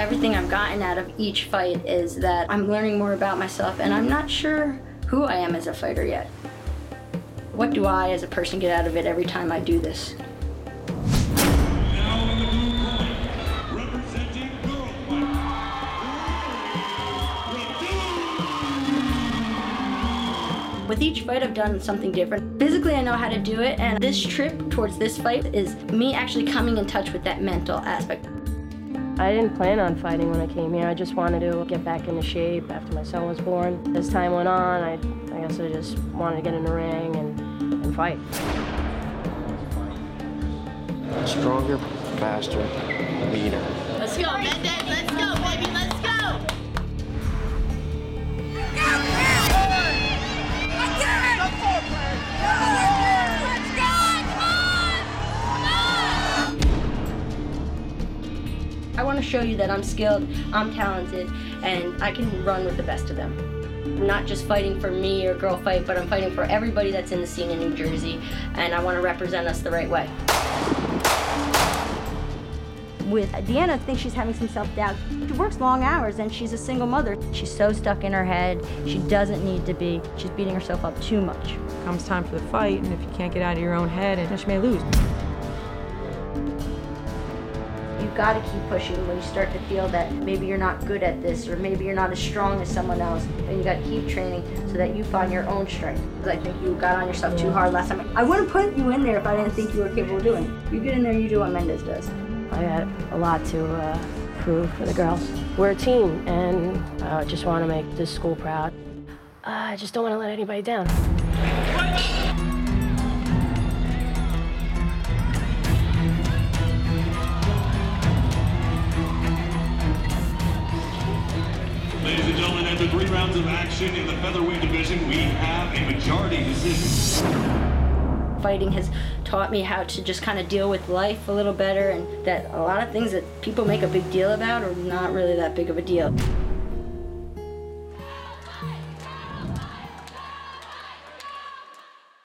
Everything I've gotten out of each fight is that I'm learning more about myself and I'm not sure who I am as a fighter yet. What do I as a person get out of it every time I do this? Now in the blue corner, representing Uruguay, Radulo. With each fight, I've done something different. Physically, I know how to do it, and this trip towards this fight is me actually coming in touch with that mental aspect. I didn't plan on fighting when I came here. I just wanted to get back into shape after my son was born. As time went on, I, I guess I just wanted to get in the ring and, and fight. Stronger, faster, leaner. Let's go, Mendez. Let's go, to show you that I'm skilled, I'm talented, and I can run with the best of them. I'm not just fighting for me or girl fight, but I'm fighting for everybody that's in the scene in New Jersey, and I want to represent us the right way. with Deanna, I think she's having some self-doubt. She works long hours and she's a single mother. She's so stuck in her head. She doesn't need to be. She's beating herself up too much. Comes time for the fight, and if you can't get out of your own head, then she may lose. You've got to keep pushing when you start to feel that maybe you're not good at this or maybe you're not as strong as someone else. And you got to keep training so that you find your own strength. I think you got on yourself too hard last time. I wouldn't put you in there if I didn't think you were capable of doing. You get in there, you do what Mendez does. I got a lot to uh, prove for the girls. We're a team, and I just want to make this school proud. Uh, I just don't want to let anybody down. Ladies and gentlemen, after three rounds of action in the featherweight division, we have a majority decision. Fighting has taught me how to just kind of deal with life a little better and that a lot of things that people make a big deal about are not really that big of a deal.